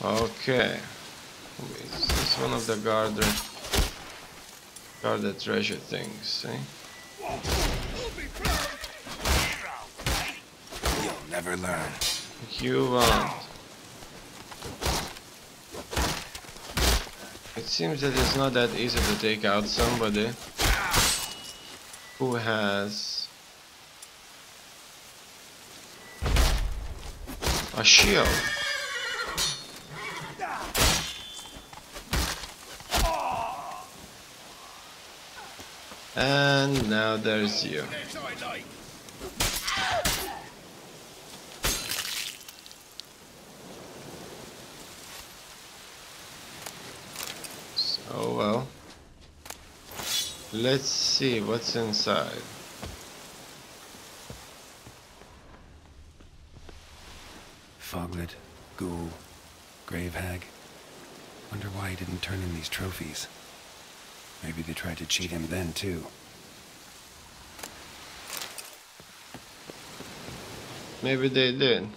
Okay. This Is one of the guarded guarded treasure things, see? You'll never learn. You won't. It seems that it's not that easy to take out somebody who has a shield. And now there's you. So well. Let's see what's inside. Foglet, Ghoul, Grave Hag. Wonder why he didn't turn in these trophies. Maybe they tried to cheat him then, too. Maybe they did.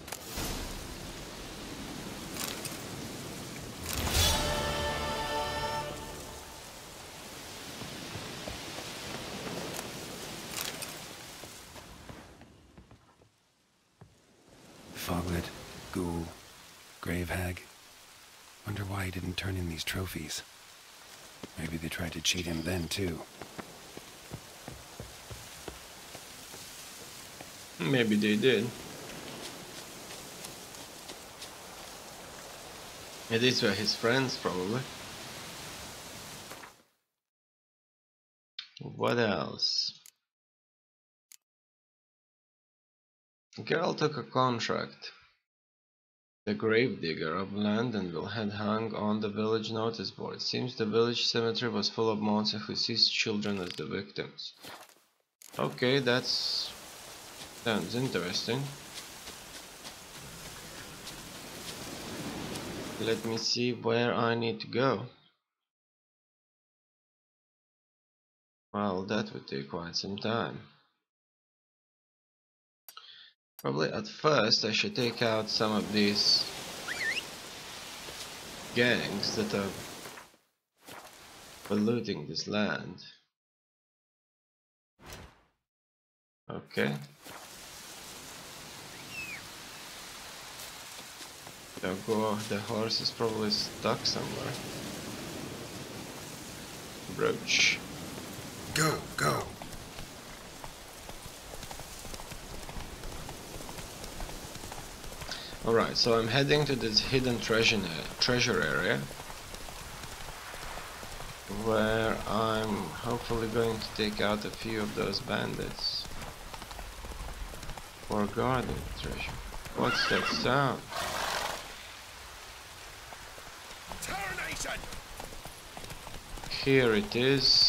Foglet, Ghoul, Grave Hag. Wonder why he didn't turn in these trophies. Maybe they tried to cheat him then, too. Maybe they did. Yeah, these were his friends, probably. What else? Girl took a contract. The gravedigger of Lindenvale had hung on the village notice board. Seems the village cemetery was full of monsters who seized children as the victims. Okay, that's Sounds interesting. Let me see where I need to go. Well, that would take quite some time. Probably at first I should take out some of these gangs that are polluting this land. Okay. The, go the horse is probably stuck somewhere. Roach. Go, go. Alright, so I'm heading to this hidden treasure, treasure area where I'm hopefully going to take out a few of those bandits for guarded treasure. What's that sound? Here it is.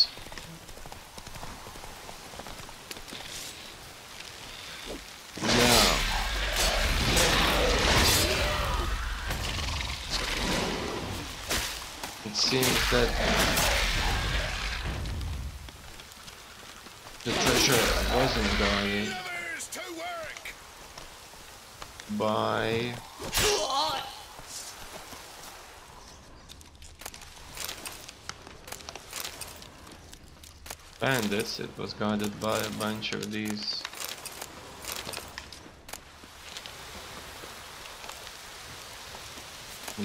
Seems that the treasure wasn't guarded by bandits, it was guarded by a bunch of these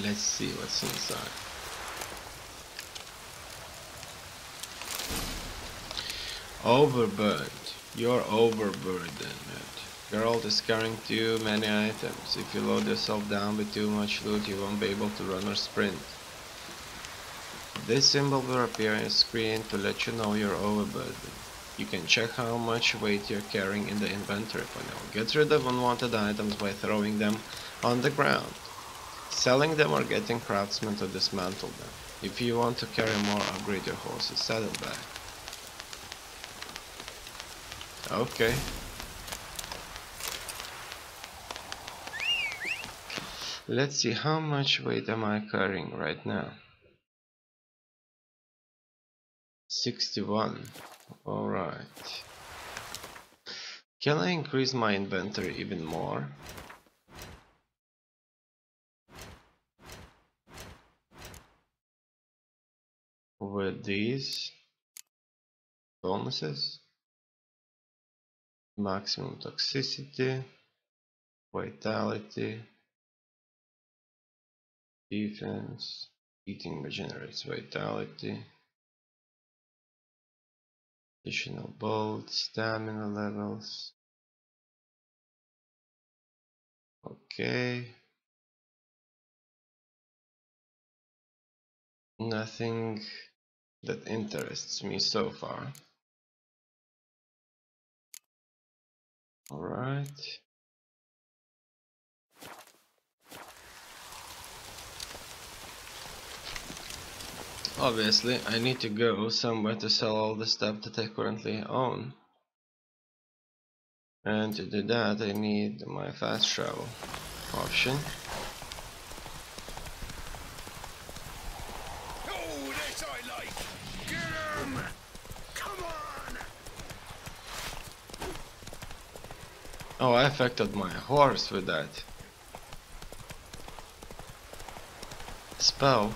Let's see what's inside. Overburdened. You're overburdened. Geralt is carrying too many items. If you load yourself down with too much loot, you won't be able to run or sprint. This symbol will appear on your screen to let you know you're overburdened. You can check how much weight you're carrying in the inventory panel. Get rid of unwanted items by throwing them on the ground, selling them or getting craftsmen to dismantle them. If you want to carry more, upgrade your horse's saddlebag. Okay. Let's see how much weight am I carrying right now. 61. Alright. Can I increase my inventory even more? With these bonuses? Maximum toxicity vitality defense eating regenerates vitality additional bolt stamina levels okay nothing that interests me so far. Alright. Obviously, I need to go somewhere to sell all the stuff that I currently own. And to do that, I need my fast travel option. Oh, I affected my horse with that. Spell.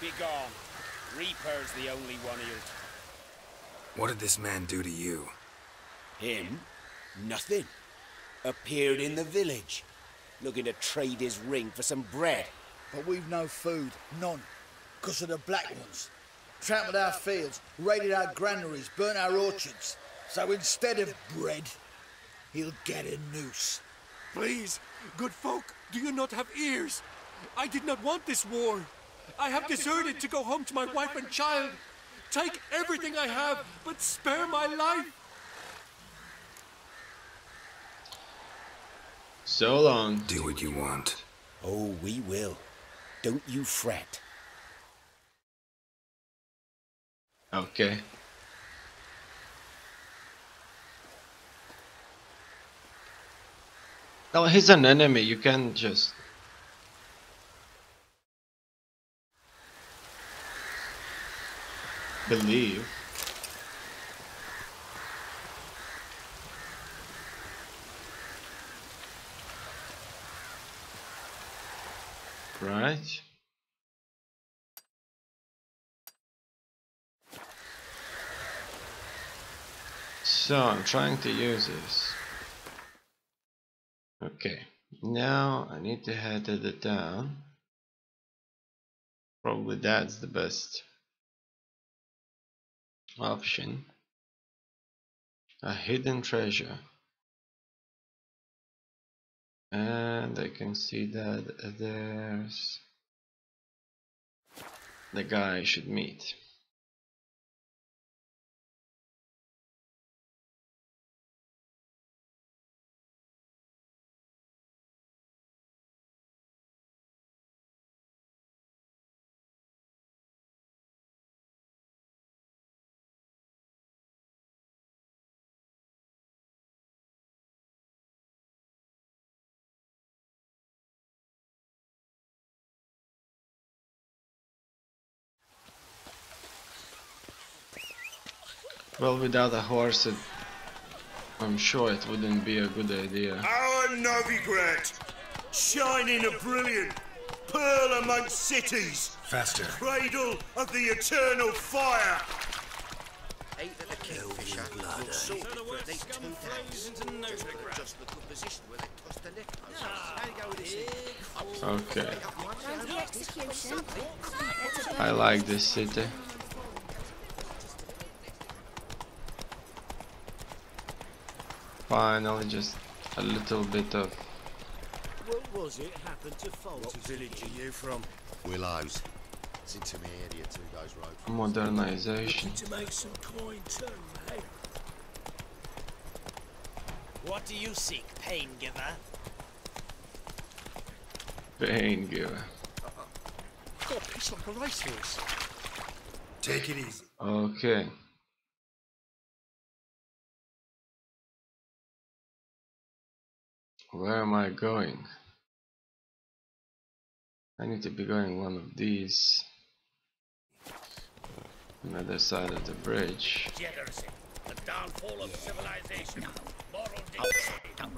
Be gone. Reaper's the only one here. What did this man do to you? Him? Nothing. Appeared in the village. Looking to trade his ring for some bread. But we've no food, none, because of the Black Ones. Trampled our fields, raided our granaries, burnt our orchards. So instead of bread, he'll get a noose. Please, good folk, do you not have ears? I did not want this war. I have deserted to go home to my wife and child. Take everything I have, but spare my life. So long. Do what you want. Oh, we will. Don't you fret. Okay. Well, he's an enemy, you can't just... Believe. Right. So I'm trying to use this. Okay, now I need to head to the town. Probably that's the best option. A hidden treasure. And I can see that there's the guy I should meet. Well, without a horse, it, I'm sure it wouldn't be a good idea. Our Novigrad, shining a brilliant pearl amongst cities, Faster. cradle of the eternal fire. Eight of the kingfisher will sort it for at least two days. Just the good position where they toss the left How do you go with this? Okay, Round the execution. Let's I like this city. Finally, just a little bit of What was it happened to Faulty? What village are you from? Willows. It's into my area, two days road. modernization. To make some coin too, eh? What do you seek, pain giver? Pain giver. God, it's like a racehorse. Take it easy. Okay. Where am I going? I need to be going one of these. Another side of the bridge. Jetters. The downfall of civilization. Moral Oh, don't